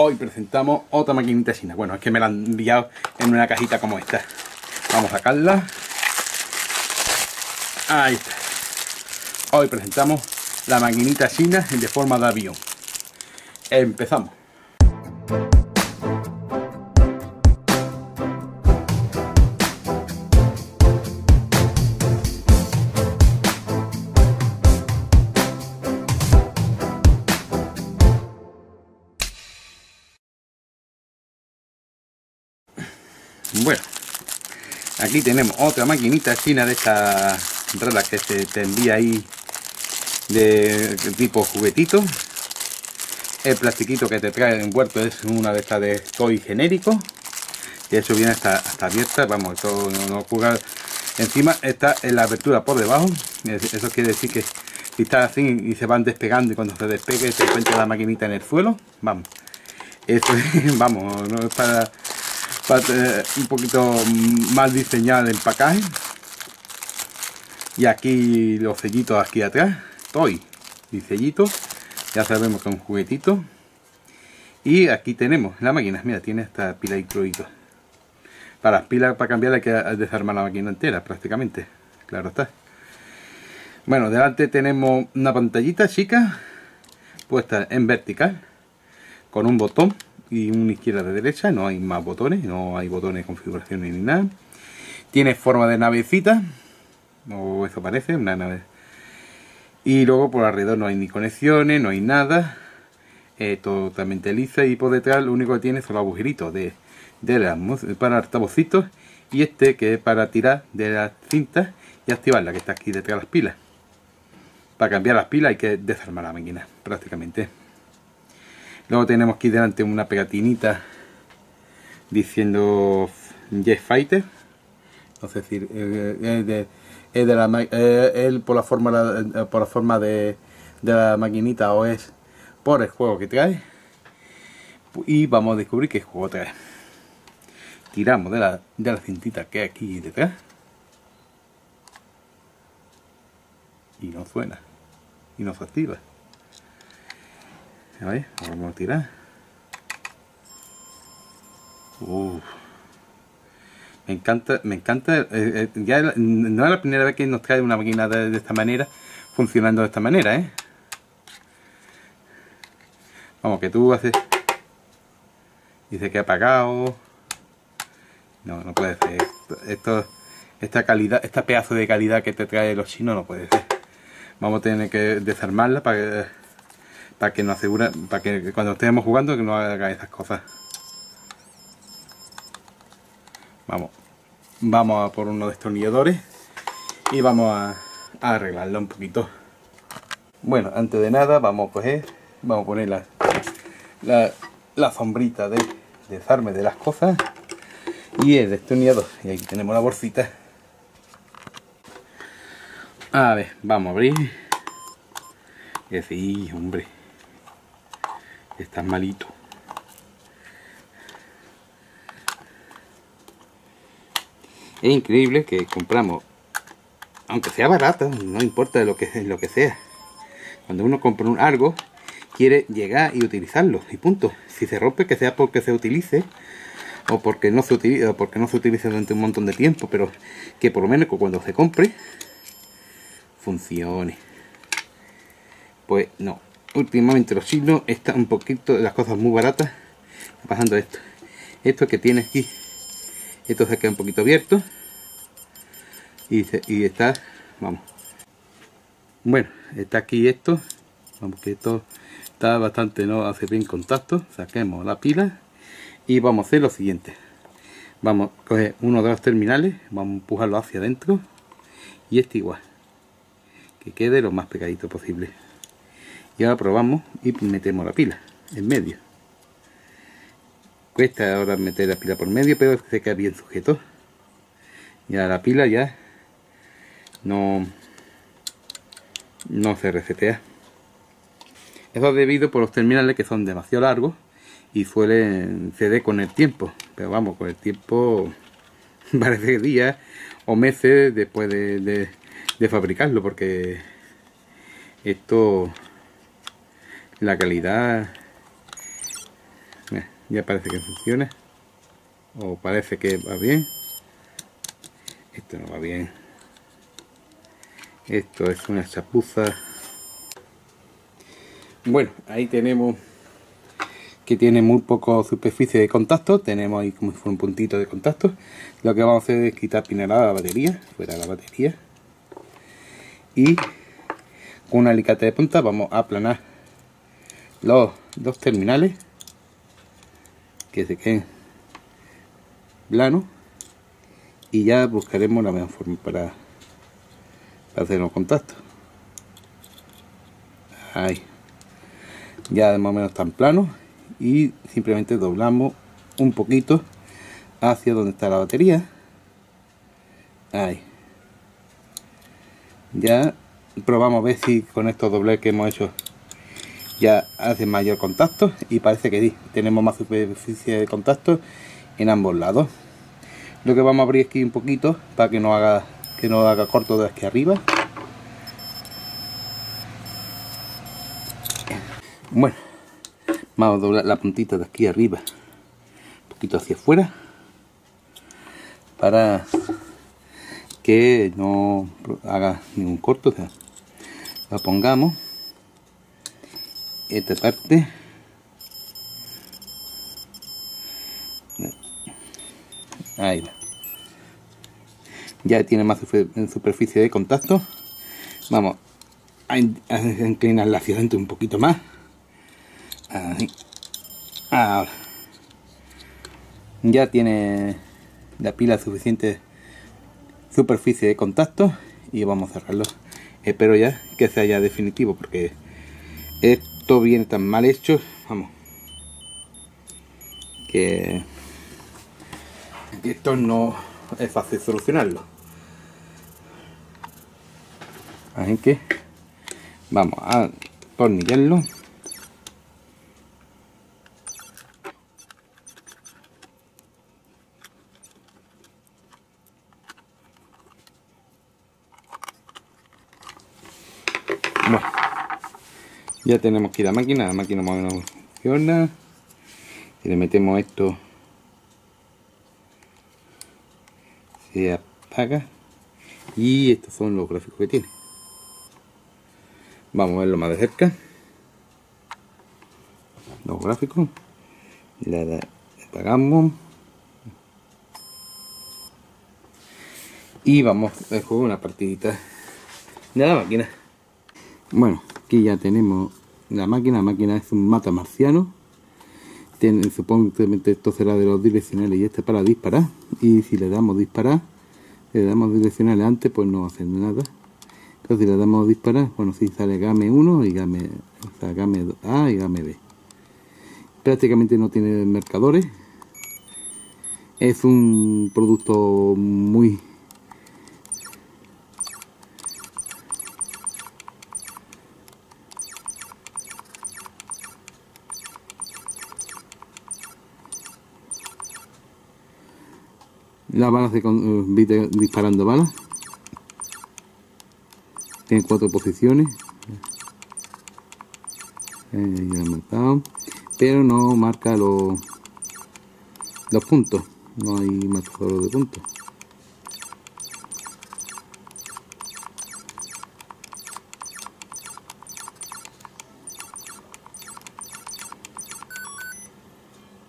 hoy presentamos otra maquinita china. Bueno, es que me la han enviado en una cajita como esta. Vamos a sacarla. Ahí está. Hoy presentamos la maquinita china de forma de avión. Empezamos. Aquí tenemos otra maquinita china de esta rara que se te envía ahí de tipo juguetito. El plastiquito que te trae envuelto es una de estas de toy genérico. Y eso viene hasta, hasta abierta, vamos, esto no, no. Encima está en la abertura por debajo. Eso quiere decir que si está así y se van despegando y cuando se despegue se encuentra la maquinita en el suelo, vamos. Esto vamos, no es para un poquito más diseñado el empacaje. Y aquí los sellitos aquí atrás toy y sellitos ya sabemos que es un juguetito. Y aquí tenemos la máquina mira tiene esta pila incluido. Para las pilas para cambiar hay que desarmar la máquina entera prácticamente claro está. Bueno delante tenemos una pantallita chica puesta en vertical con un botón y una izquierda de derecha, no hay más botones, no hay botones de configuración ni nada. Tiene forma de navecita, o eso parece, una nave. Y luego por alrededor no hay ni conexiones, no hay nada. totalmente lisa y por detrás lo único que tiene son los agujeritos de, de las, para altavocitos y este que es para tirar de las cintas y activarla que está aquí detrás de las pilas. Para cambiar las pilas hay que desarmar la máquina prácticamente. Luego tenemos aquí delante una pegatinita diciendo Jet Fighter. No sé si es de, es de la, él por la forma, por la forma de, de la maquinita o es por el juego que trae. Y vamos a descubrir qué juego trae. Tiramos de la, de la cintita que hay aquí detrás. Y no suena. Y no se activa. Vamos a tirar. Me encanta, me encanta. Eh, eh, ya no es la primera vez que nos trae una máquina de, esta manera, funcionando de esta manera, ¿eh? Vamos, que tú haces. Dice que ha apagado. No, no puede ser. Esto, esta calidad, esta pedazo de calidad que te trae los chinos no puede ser. Vamos a tener que desarmarla para que para que nos asegura, para que cuando estemos jugando que no haga esas cosas. Vamos, vamos a por unos destornilladores y vamos a, arreglarlo un poquito. Bueno, antes de nada vamos a coger, vamos a poner la, la, la sombrita de desarme de las cosas y el destornillador. Y aquí tenemos la bolsita. A ver, vamos a abrir. Que sí, hombre estás malito. Es increíble que compramos, aunque sea barato, no importa lo que, lo que sea. Cuando uno compra un algo, quiere llegar y utilizarlo, y punto. Si se rompe, que sea porque se utilice, o porque no se utilice, porque no se utilice durante un montón de tiempo, pero que por lo menos cuando se compre, funcione. Pues no, últimamente los chinos están un poquito las cosas muy baratas pasando esto. Esto que tiene aquí esto se queda un poquito abierto y, y está vamos. Bueno está aquí esto vamos que esto está bastante no hace bien contacto saquemos la pila y vamos a hacer lo siguiente. Vamos a coger uno de los terminales vamos a empujarlo hacia adentro y este igual que quede lo más pegadito posible y ahora probamos y metemos la pila en medio. Cuesta ahora meter la pila por medio pero se queda bien sujeto. Ya la pila ya no no se resetea. Eso es debido por los terminales que son demasiado largos y suelen ceder con el tiempo. Pero vamos con el tiempo parece días o meses después de, de fabricarlo porque esto la calidad ya parece que funciona. O parece que va bien. Esto no va bien. Esto es una chapuza. Bueno ahí tenemos que tiene muy poco superficie de contacto. Tenemos ahí como si fuera un puntito de contacto. Lo que vamos a hacer es quitar pinelada la batería fuera la batería. Y con un alicate de punta vamos a aplanar los dos terminales que se queden planos y ya buscaremos la mejor forma para, hacer los contactos. Ahí. Ya más o menos están planos y simplemente doblamos un poquito hacia donde está la batería. Ahí. Ya probamos a ver si con estos dobles que hemos hecho ya hace mayor contacto y parece que sí, tenemos más superficie de contacto en ambos lados. Lo que vamos a abrir aquí un poquito para que no haga que no haga corto de aquí arriba. Bueno vamos a doblar la puntita de aquí arriba un poquito hacia afuera para que no haga ningún corto la pongamos esta parte. Ahí ya tiene más superficie de contacto. Vamos a, inclinarla hacia adentro un poquito más. Ahí. ahora. Ya tiene la pila suficiente superficie de contacto y vamos a cerrarlo. Espero ya que sea ya definitivo porque esto viene tan mal hecho. Vamos. Que, esto no es fácil solucionarlo. Así que vamos a tornillarlo ya tenemos aquí la máquina la máquina más o menos funciona. Y le metemos esto. Se apaga. Y estos son los gráficos que tiene. Vamos a verlo más de cerca. Los gráficos. La apagamos. Y vamos a jugar una partidita de la máquina. Bueno aquí ya tenemos la máquina, la máquina es un mata marciano. Tiene, supongo que esto será de los direccionales y este para disparar. Y si le damos disparar le damos direccionales antes pues no hace nada. Entonces si le damos disparar bueno si sale game 1 y game, o game A y game B. Prácticamente no tiene marcadores es un producto muy las balas de eh, disparando balas. Tiene cuatro posiciones. Eh, pero no marca los los puntos. No hay marcador de puntos.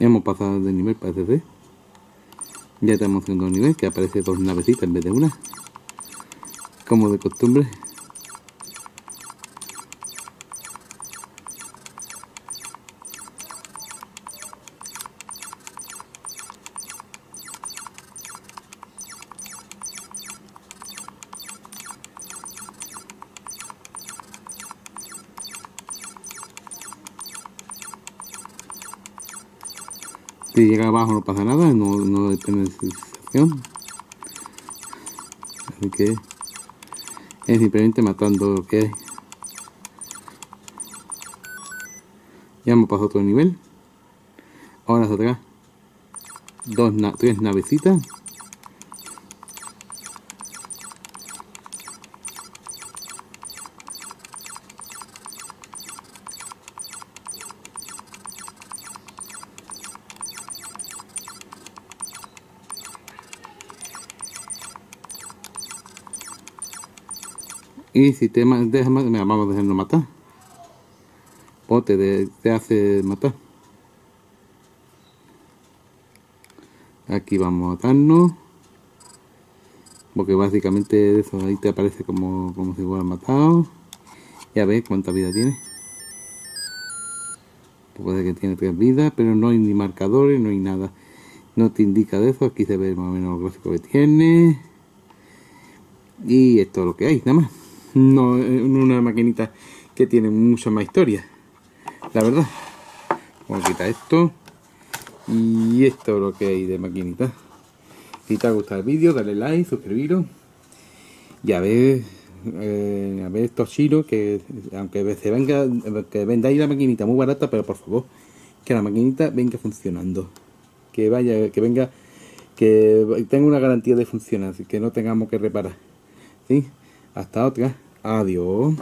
Hemos pasado de nivel para CD ya estamos en un nivel que aparece dos navecitas en vez de una. Como de costumbre. Si llega abajo no pasa nada, no, no depende de. Así que es simplemente matando lo que hay. Ya hemos pasado otro nivel. Ahora atrás dos tres navecitas Y si te dejas me vamos a dejarnos matar. O te, te hace matar. Aquí vamos a matarnos. Porque básicamente eso ahí te aparece como, como si fuera matado. Ya ves cuánta vida tiene. Puede que tiene tres vidas, pero no hay ni marcadores, no hay nada. No te indica de eso. Aquí se ve más o menos el gráfico que tiene. Y esto es lo que hay, nada más. No es una maquinita que tiene mucha más historia. La verdad. Vamos a quitar esto. Y esto es lo que hay de maquinita. Si te ha gustado el vídeo, dale like, suscribiros. Y a ver, eh, a ver estos chiros que aunque se venga, que vendáis la maquinita muy barata, pero por favor, que la maquinita venga funcionando. Que vaya, que venga, que tenga una garantía de funcionar, que no tengamos que reparar. ¿Sí? Hasta otra. Adiós.